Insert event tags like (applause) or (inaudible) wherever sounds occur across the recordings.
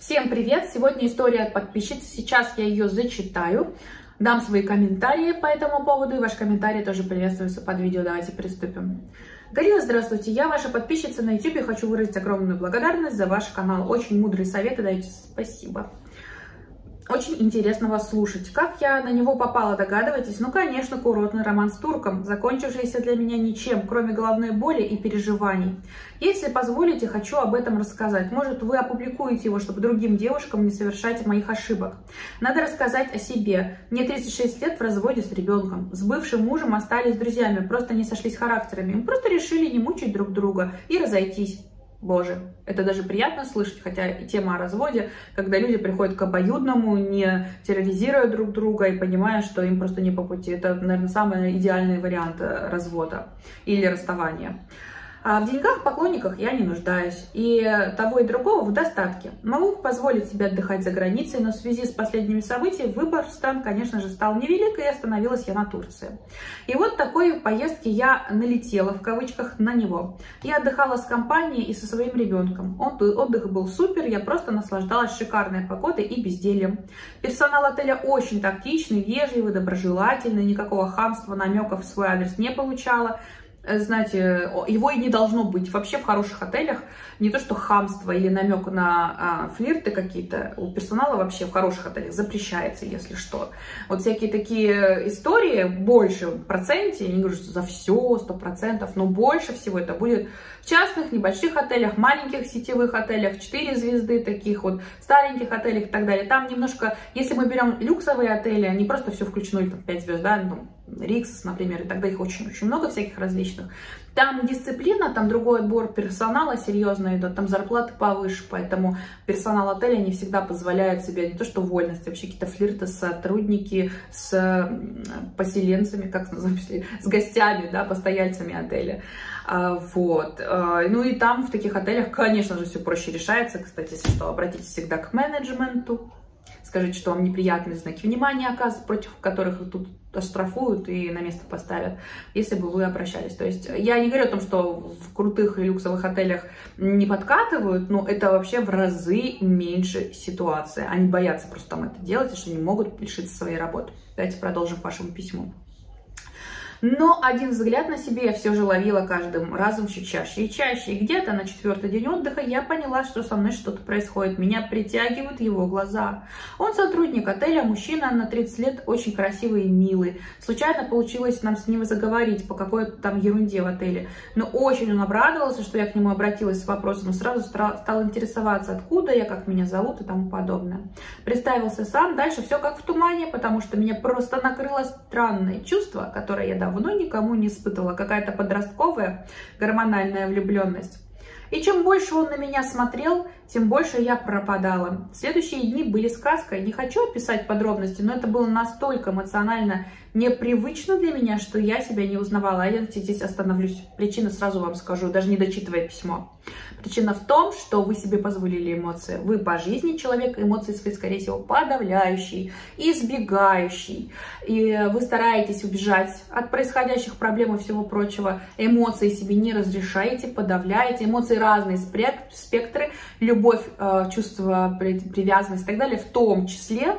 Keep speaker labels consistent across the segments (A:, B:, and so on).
A: Всем привет! Сегодня история от подписчицы. Сейчас я ее зачитаю. Дам свои комментарии по этому поводу, и ваши комментарии тоже приветствуются под видео. Давайте приступим. Галина, здравствуйте. Я ваша подписчица на YouTube. Хочу выразить огромную благодарность за ваш канал. Очень мудрые советы даете. Спасибо. Очень интересно вас слушать. Как я на него попала, догадываетесь? Ну, конечно, курортный роман с турком, закончившийся для меня ничем, кроме головной боли и переживаний. Если позволите, хочу об этом рассказать. Может, вы опубликуете его, чтобы другим девушкам не совершать моих ошибок. Надо рассказать о себе. Мне 36 лет в разводе с ребенком. С бывшим мужем остались друзьями, просто не сошлись характерами. Мы просто решили не мучить друг друга и разойтись. Боже, это даже приятно слышать, хотя и тема о разводе, когда люди приходят к обоюдному, не терроризируя друг друга и понимая, что им просто не по пути. Это, наверное, самый идеальный вариант э, развода или расставания. А в деньгах, поклонниках я не нуждаюсь. И того и другого в достатке. Могу позволить себе отдыхать за границей, но в связи с последними событиями выбор стран, конечно же, стал невелик, и остановилась я на Турции. И вот такой поездки я налетела, в кавычках, на него. Я отдыхала с компанией и со своим ребенком. Отдых был супер, я просто наслаждалась шикарной погодой и бездельем. Персонал отеля очень тактичный, вежливый, доброжелательный, никакого хамства, намеков в свой адрес не получала. Э, знаете, его и не должно быть. Вообще в хороших отелях не то что хамство или намек на а, флирты какие-то, у персонала вообще в хороших отелях запрещается, если что. Вот всякие такие истории, больше в проценте, я не говорю, что за все, сто процентов, но больше всего это будет в частных, небольших отелях, маленьких сетевых отелях, 4 звезды таких вот, стареньких отелях и так далее. Там немножко, если мы берем люксовые отели, они просто все включено, или там 5 звезд, да, ну, Риксос, например, и тогда их очень-очень много всяких различных. Там дисциплина, там другой отбор персонала серьезно идет, там зарплаты повыше, поэтому персонал отеля не всегда позволяет себе не то что вольность, вообще какие-то флирты с сотрудники, с поселенцами, как называется, с гостями, да, постояльцами отеля. А, вот. А, ну и там в таких отелях, конечно же, все проще решается. Кстати, если что, обратитесь всегда к менеджменту, скажите, что вам неприятные знаки внимания оказывают, против которых тут оштрафуют и на место поставят, если бы вы обращались. То есть я не говорю о том, что в крутых и люксовых отелях не подкатывают, но это вообще в разы меньше ситуация. Они боятся просто там это делать, и что не могут лишиться своей работы. Давайте продолжим вашему письму. Но один взгляд на себе я все же ловила каждым разом все чаще и чаще. И где-то на четвертый день отдыха я поняла, что со мной что-то происходит. Меня притягивают его глаза. Он сотрудник отеля, мужчина на 30 лет, очень красивый и милый. Случайно получилось нам с ним заговорить по какой-то там ерунде в отеле. Но очень он обрадовался, что я к нему обратилась с вопросом сразу стал интересоваться, откуда я, как меня зовут и тому подобное. Представился сам, дальше все как в тумане, потому что меня просто накрыло странное чувство, которое я давно давно никому не испытывала, какая-то подростковая гормональная влюбленность. И чем больше он на меня смотрел, тем больше я пропадала. Следующие дни были сказкой. Не хочу описать подробности, но это было настолько эмоционально непривычно для меня, что я себя не узнавала. А я здесь остановлюсь. Причина сразу вам скажу, даже не дочитывая письмо. Причина в том, что вы себе позволили эмоции. Вы по жизни человек, эмоции свои, скорее всего, подавляющий, избегающий. И вы стараетесь убежать от происходящих проблем и всего прочего. Эмоции себе не разрешаете, подавляете. Эмоции разные спектры. Любовь, э, чувство привязанности и так далее в том числе.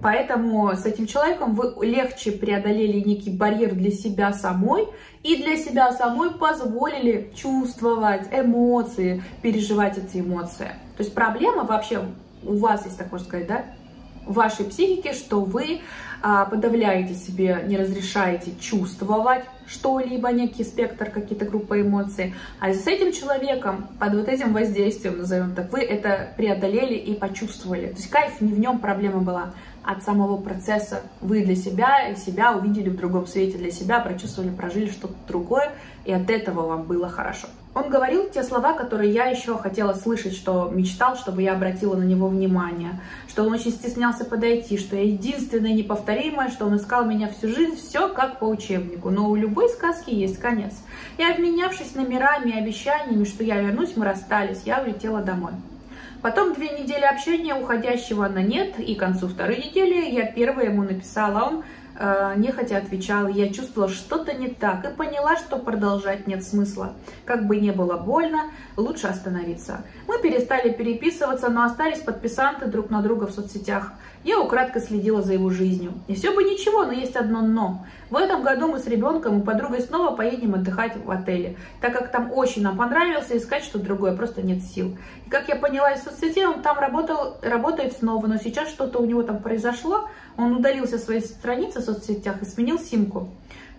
A: Поэтому с этим человеком вы легче преодолели некий барьер для себя самой и для себя самой позволили чувствовать эмоции, переживать эти эмоции. То есть проблема вообще у вас, если так можно сказать, да, в вашей психике, что вы подавляете себе, не разрешаете чувствовать что-либо, некий спектр, какие-то группы эмоций. А с этим человеком, под вот этим воздействием, назовем так, вы это преодолели и почувствовали. То есть кайф не в нем проблема была, от самого процесса. Вы для себя и себя увидели в другом свете, для себя прочувствовали, прожили что-то другое, и от этого вам было хорошо. Он говорил те слова, которые я еще хотела слышать, что мечтал, чтобы я обратила на него внимание, что он очень стеснялся подойти, что я единственная неповторимая, что он искал меня всю жизнь, все как по учебнику. Но у любой сказки есть конец. И обменявшись номерами и обещаниями, что я вернусь, мы расстались, я улетела домой. Потом две недели общения, уходящего на нет, и к концу второй недели я первая ему написала, он нехотя отвечала. Я чувствовала, что-то не так и поняла, что продолжать нет смысла. Как бы не было больно, лучше остановиться. Мы перестали переписываться, но остались подписанты друг на друга в соцсетях. Я украдко следила за его жизнью. И все бы ничего, но есть одно «но». В этом году мы с ребенком и подругой снова поедем отдыхать в отеле, так как там очень нам понравился, искать что-то другое просто нет сил. И как я поняла из соцсетей, он там работал, работает снова, но сейчас что-то у него там произошло, он удалился с своей страницы в соцсетях и сменил симку.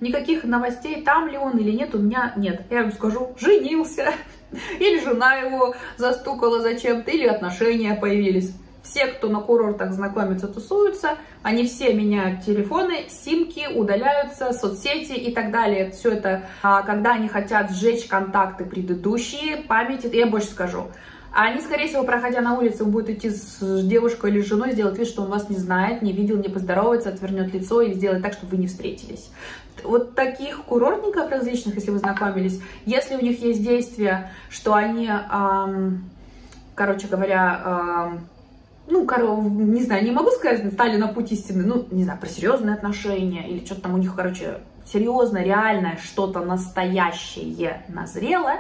A: Никаких новостей, там ли он или нет, у меня нет. Я вам скажу, женился. (laughs) Или жена его застукала зачем-то, или отношения появились. Все, кто на курортах знакомятся, тусуются, они все меняют телефоны, симки, удаляются, соцсети и так далее. Все это, а, когда они хотят сжечь контакты предыдущие, памяти, я больше скажу. Они, скорее всего, проходя на улице, будет идти с девушкой или женой, сделать вид, что он вас не знает, не видел, не поздоровается, отвернет лицо или сделает так, чтобы вы не встретились. Вот таких курортников различных, если вы знакомились, если у них есть действие, что они, эм, короче говоря, эм, ну, не знаю, не могу сказать, стали на путь истины, ну, не знаю, про серьезные отношения или что-то там у них, короче, серьезно, реальное, что-то настоящее назрело,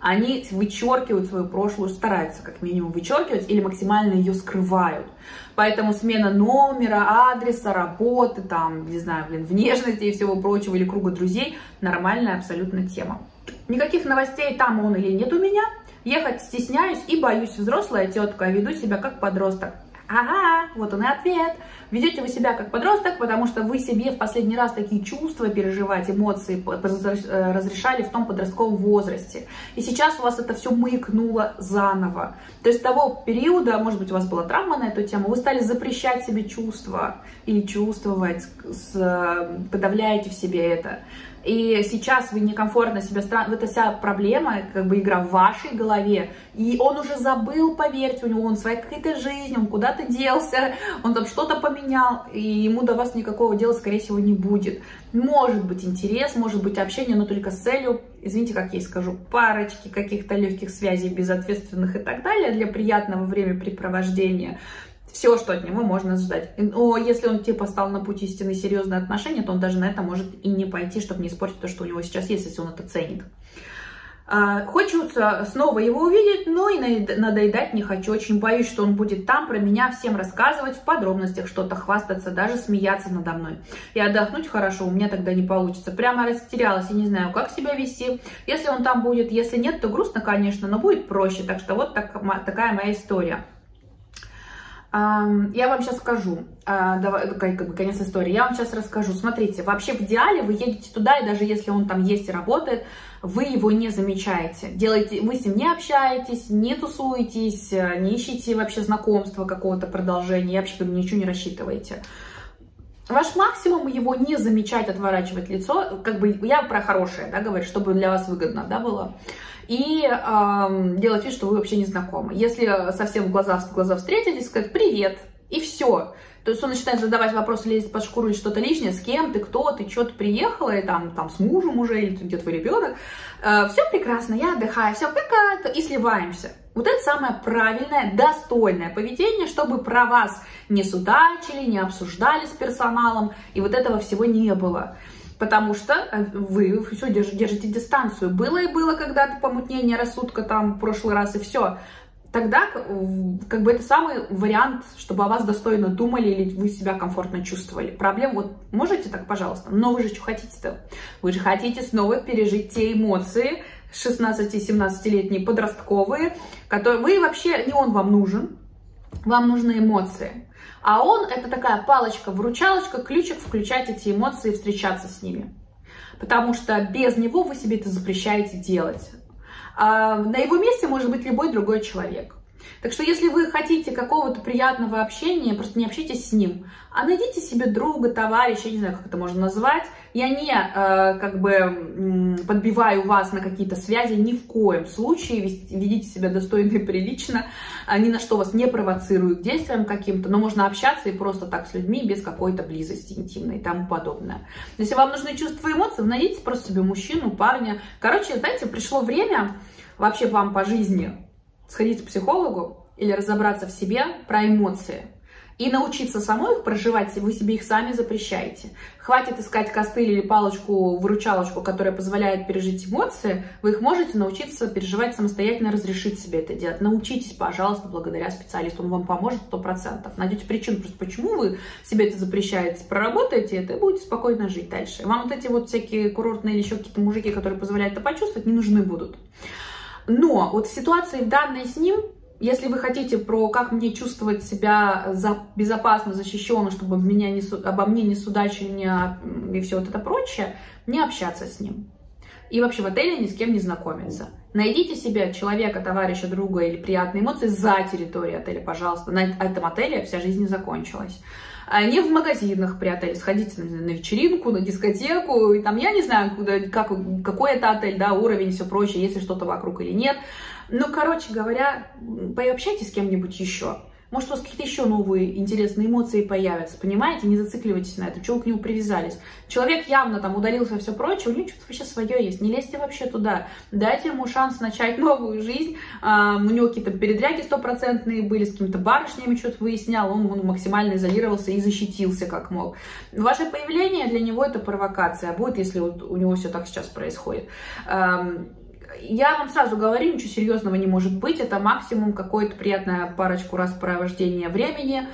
A: они вычеркивают свою прошлую, стараются как минимум вычеркивать или максимально ее скрывают. Поэтому смена номера, адреса, работы, там, не знаю, блин, внешности и всего прочего, или круга друзей, нормальная абсолютно тема. Никаких новостей там он или нет у меня – Ехать стесняюсь и боюсь. Взрослая тетка, веду себя как подросток. Ага, вот он и ответ. Ведете вы себя как подросток, потому что вы себе в последний раз такие чувства переживать, эмоции э, разрешали в том подростковом возрасте. И сейчас у вас это все маякнуло заново. То есть с того периода, может быть, у вас была травма на эту тему, вы стали запрещать себе чувства или чувствовать, подавляете в себе это и сейчас вы некомфортно себя стран... это вся проблема, как бы игра в вашей голове, и он уже забыл, поверьте, у него он своя какая-то жизнь, он куда-то делся, он там что-то поменял, и ему до вас никакого дела, скорее всего, не будет. Может быть интерес, может быть общение, но только с целью, извините, как я и скажу, парочки каких-то легких связей безответственных и так далее для приятного времяпрепровождения все, что от него можно ждать. Но если он типа стал на путь истины серьезные отношения, то он даже на это может и не пойти, чтобы не испортить то, что у него сейчас есть, если он это ценит. А, хочется снова его увидеть, но и надоедать не хочу. Очень боюсь, что он будет там про меня всем рассказывать в подробностях, что-то хвастаться, даже смеяться надо мной. И отдохнуть хорошо у меня тогда не получится. Прямо растерялась и не знаю, как себя вести. Если он там будет, если нет, то грустно, конечно, но будет проще. Так что вот так, такая моя история. Я вам сейчас скажу, а, давай, как бы конец истории, я вам сейчас расскажу. Смотрите, вообще в идеале вы едете туда, и даже если он там есть и работает, вы его не замечаете. Делаете, вы с ним не общаетесь, не тусуетесь, не ищете вообще знакомства какого-то продолжения, вообще ничего не рассчитываете. Ваш максимум его не замечать, отворачивать лицо, как бы я про хорошее, да, говорю, чтобы для вас выгодно, да, было и э, делать вид, что вы вообще не знакомы. Если совсем в глаза в глаза встретились, сказать «привет», и все. То есть он начинает задавать вопросы, лезть под шкуру или что-то лишнее, с кем ты, кто ты, что ты приехала, и там, там с мужем уже, или где твой ребенок. Э, все прекрасно, я отдыхаю, все как и сливаемся. Вот это самое правильное, достойное поведение, чтобы про вас не судачили, не обсуждали с персоналом, и вот этого всего не было потому что э, вы все держите, дистанцию. Было и было когда-то помутнение рассудка там в прошлый раз, и все. Тогда как бы это самый вариант, чтобы о вас достойно думали или вы себя комфортно чувствовали. Проблем вот можете так, пожалуйста, но вы же что хотите-то? Вы же хотите снова пережить те эмоции 16-17-летние подростковые, которые вы вообще, не он вам нужен, вам нужны эмоции. А он это такая палочка-выручалочка, ключик включать эти эмоции и встречаться с ними. Потому что без него вы себе это запрещаете делать. А на его месте может быть любой другой человек. Так что если вы хотите какого-то приятного общения, просто не общайтесь с ним, а найдите себе друга, товарища, не знаю, как это можно назвать. Я не э, как бы подбиваю вас на какие-то связи, ни в коем случае. Ведите себя достойно и прилично, а ни на что вас не провоцируют действием каким-то, но можно общаться и просто так с людьми без какой-то близости интимной и тому подобное. Если вам нужны чувства и эмоции, найдите просто себе мужчину, парня. Короче, знаете, пришло время вообще вам по жизни сходить к психологу или разобраться в себе про эмоции. и научиться самой их проживать, вы себе их сами запрещаете. Хватит искать костыль или палочку, выручалочку, которая позволяет пережить эмоции, вы их можете научиться переживать самостоятельно, разрешить себе это делать. Научитесь, пожалуйста, благодаря специалисту, он вам поможет 100%. Найдете причину, просто почему вы себе это запрещаете, проработаете это и будете спокойно жить дальше. Вам вот эти вот всякие курортные или еще какие-то мужики, которые позволяют это почувствовать, не нужны будут. Но вот в ситуации данной с ним если вы хотите про как мне чувствовать себя за, безопасно, защищенно, чтобы меня не, обо мне не судачили не, и все вот это прочее, не общаться с ним. И вообще в отеле ни с кем не знакомиться. Найдите себе человека, товарища, друга или приятные эмоции за территорией отеля, пожалуйста. На этом отеле вся жизнь не закончилась. А не в магазинах при отеле. Сходите на, вечеринку, на дискотеку. И там, я не знаю, куда, как, какой это отель, да, уровень все прочее, есть ли что-то вокруг или нет. Ну, короче говоря, пообщайтесь с кем-нибудь еще. Может, у вас какие-то еще новые интересные эмоции появятся, понимаете? Не зацикливайтесь на этом, чего к нему привязались. Человек явно там удалился все прочее, у него что-то вообще свое есть. Не лезьте вообще туда. Дайте ему шанс начать (laughs) новую жизнь. А, у него какие-то передряги стопроцентные были, с какими-то барышнями что-то выяснял, он, он максимально изолировался и защитился как мог. Ваше появление для него это провокация будет, если вот у него все так сейчас происходит я вам сразу говорю, ничего серьезного не может быть. Это максимум какое-то приятное парочку раз провождения времени.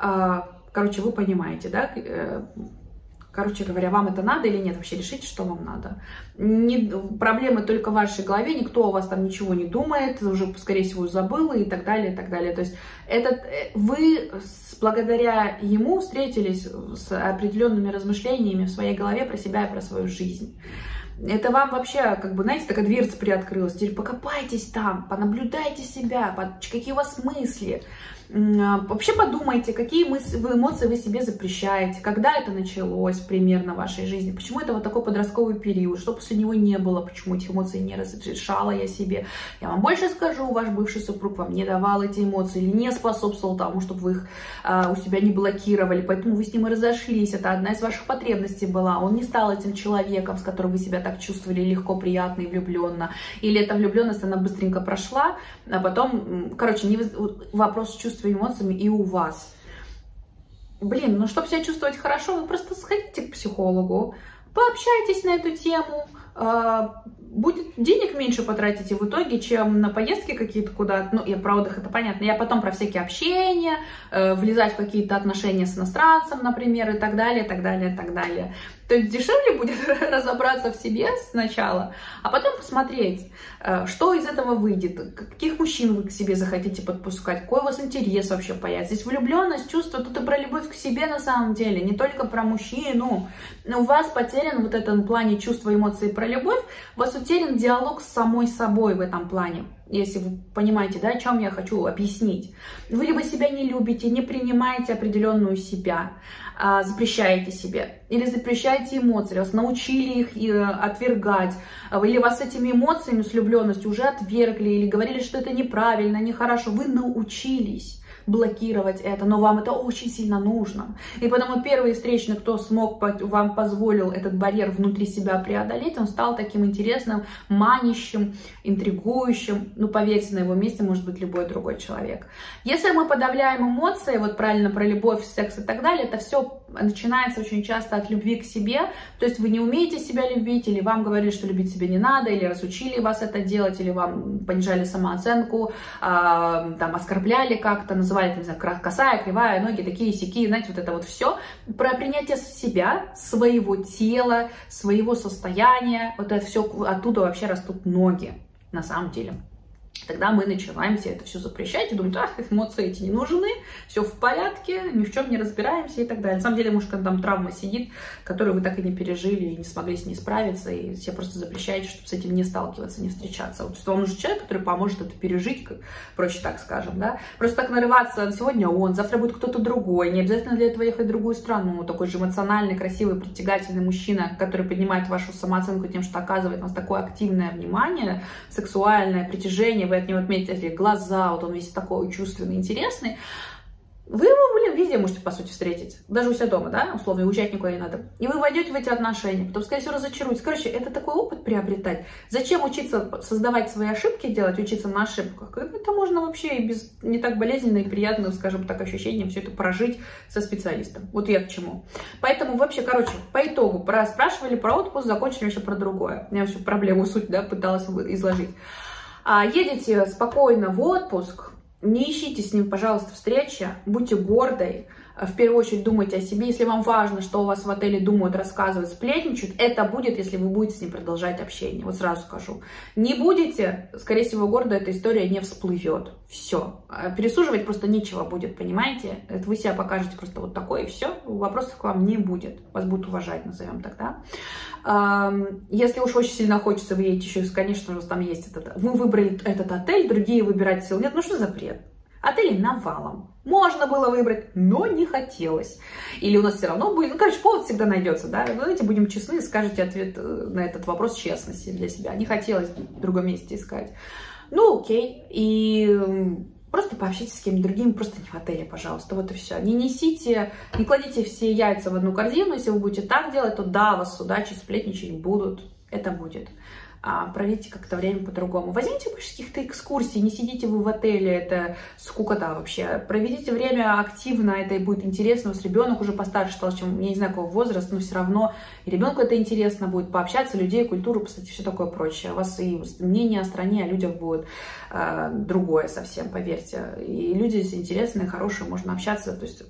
A: А, короче, вы понимаете, да? Э, короче говоря, вам это надо или нет, вообще решите, что вам надо. Не, проблемы только в вашей голове, никто о вас там ничего не думает, уже, скорее всего, забыл и так далее, и так далее. То есть этот, э, вы благодаря ему встретились с определенными размышлениями в своей голове про себя и про свою жизнь. Это вам вообще, как бы, знаете, такая дверца приоткрылась. Теперь покопайтесь там, понаблюдайте себя, какие у вас мысли. А, вообще подумайте, какие эмоции вы себе запрещаете, когда это началось примерно в вашей жизни, почему это вот такой подростковый период, что после него не было, почему этих эмоций не разрешала я себе. Я вам больше скажу, ваш бывший супруг вам не давал эти эмоции или не способствовал тому, чтобы вы их а, у себя не блокировали, поэтому вы с ним и разошлись, это одна из ваших потребностей была. Он не стал этим человеком, с которым вы себя так чувствовали легко, приятно и влюбленно. Или эта влюбленность, она быстренько прошла, а потом, короче, не, вопрос чувств чувствами, эмоциями и у вас. Блин, ну чтобы себя чувствовать хорошо, вы просто сходите к психологу, пообщайтесь на эту тему, а, будет денег меньше потратите в итоге, чем на поездки какие-то куда-то. Ну, я про отдых, это понятно. Я потом про всякие общения, э, влезать в какие-то отношения с иностранцем, например, и так далее, и так далее, и так далее. То есть дешевле будет (laughs) разобраться в себе сначала, а потом посмотреть, э, что из этого выйдет, каких мужчин вы к себе захотите подпускать, какой у вас интерес вообще появится. Здесь влюбленность, чувство, тут и про любовь к себе на самом деле, не только про мужчину. Но у вас потерян вот этот плане чувства, эмоций про любовь, у вас утерян диалог с самой собой в этом плане если вы понимаете, да, о чем я хочу объяснить. Вы либо себя не любите, не принимаете определенную себя, а, запрещаете себе, или запрещаете эмоции, вас научили их э, отвергать, или вас этими эмоциями, с влюбленностью уже отвергли, или говорили, что это неправильно, нехорошо, вы научились блокировать это, но вам это очень сильно нужно. И потому первый встречный, кто смог, вам позволил этот барьер внутри себя преодолеть, он стал таким интересным, манящим, интригующим. Ну, поверьте, на его месте может быть любой другой человек. Если мы подавляем эмоции, вот правильно про любовь, секс и так далее, это все начинается очень часто от любви к себе. То есть вы не умеете себя любить, или вам говорили, что любить себя не надо, или разучили вас это делать, или вам понижали самооценку, э, там, оскорбляли как-то, называли называли, не знаю, косая, кривая, ноги такие, сякие, знаете, вот это вот все, про принятие себя, своего тела, своего состояния, вот это все, оттуда вообще растут ноги, на самом деле. Тогда мы начинаем себе это все запрещать и думать, ах, эмоции эти не нужны, все в порядке, ни в чем не разбираемся и так далее. На самом деле, может, когда там травма сидит, которую вы так и не пережили, и не смогли с ней справиться, и все просто запрещаете, чтобы с этим не сталкиваться, не встречаться. Вот, вам нужен человек, который поможет это пережить, как, проще так скажем, да. Просто так нарываться, сегодня он, завтра будет кто-то другой, не обязательно для этого ехать в другую страну. Такой же эмоциональный, красивый, притягательный мужчина, который поднимает вашу самооценку тем, что оказывает вас такое активное внимание, сексуальное притяжение, вы от него отметили глаза, вот он весь такой чувственный, интересный, вы его, блин, везде можете, по сути, встретить. Даже у себя дома, да, условно, уезжать никуда не надо. И вы войдете в эти отношения, потом, скорее всего, разочаруетесь. Короче, это такой опыт приобретать. Зачем учиться создавать свои ошибки, делать, учиться на ошибках? Это можно вообще и без не так болезненно и приятных, скажем так, ощущений все это прожить со специалистом. Вот я к чему. Поэтому вообще, короче, по итогу про спрашивали про отпуск, закончили вообще про другое. Я всю проблему, суть, да, пыталась изложить. А, едете спокойно в отпуск, не ищите с ним, пожалуйста, встречи, будьте гордой, в первую очередь думайте о себе. Если вам важно, что у вас в отеле думают, рассказывают, сплетничают, это будет, если вы будете с ним продолжать общение. Вот сразу скажу. Не будете, скорее всего, города эта история не всплывет. Все. А пересуживать просто нечего будет, понимаете? Это вы себя покажете просто вот такое, и все. Вопросов к вам не будет. Вас будут уважать, назовем тогда. Если уж очень сильно хочется, вы едете еще, конечно же, там есть этот... Вы выбрали этот отель, другие выбирать сил нет. Ну что за бред? Отелей навалом. Можно было выбрать, но не хотелось. Или у нас все равно будет... Ну, короче, повод всегда найдется, да? Давайте будем честны, скажите ответ э, на этот вопрос честности для себя. Не хотелось в другом месте искать. Ну, окей. И просто пообщайтесь с кем-нибудь другим, просто не в отеле, пожалуйста, вот и все. Не несите, не кладите все яйца в одну корзину, если вы будете так делать, то да, вас судачить, сплетничать будут, это будет а, проведите как-то время по-другому. Возьмите больше каких-то экскурсий, не сидите вы в отеле, это скукота вообще. Проведите время активно, это и будет интересно. У вас ребенок уже постарше стал, чем, я не знаю, какого возраста, но все равно и ребенку это интересно будет, пообщаться, людей, культуру, кстати, все такое прочее. У вас и мнение о стране, о людях будет э, другое совсем, поверьте. И люди здесь интересные, хорошие, можно общаться, то есть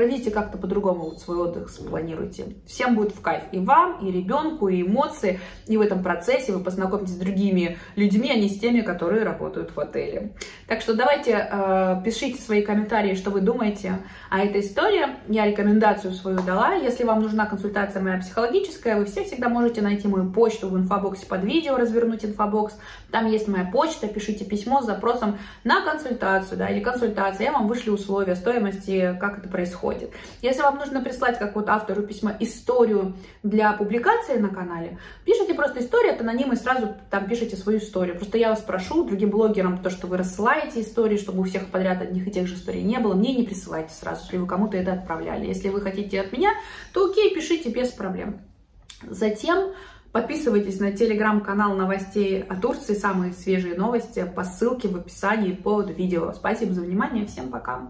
A: Проведите как-то по-другому вот свой отдых, спланируйте. Всем будет в кайф. И вам, и ребенку, и эмоции. И в этом процессе вы познакомитесь с другими людьми, а не с теми, которые работают в отеле. Так что давайте э, пишите свои комментарии, что вы думаете о этой истории. Я рекомендацию свою дала. Если вам нужна консультация моя психологическая, вы все всегда можете найти мою почту в инфобоксе под видео, развернуть инфобокс. Там есть моя почта, пишите письмо с запросом на консультацию, да, или консультация. Я вам вышлю условия стоимости, как это происходит происходит. Если вам нужно прислать как вот автору письма историю для публикации на канале, пишите просто историю от анонима и сразу там пишите свою историю. Просто я вас прошу, другим блогерам, то, что вы рассылаете истории, чтобы у всех подряд одних и тех же историй не было, мне не присылайте сразу, если вы кому-то это отправляли. Если вы хотите от меня, то окей, пишите без проблем. Затем Подписывайтесь на телеграм-канал новостей о Турции, самые свежие новости по ссылке в описании под видео. Спасибо за внимание, всем пока!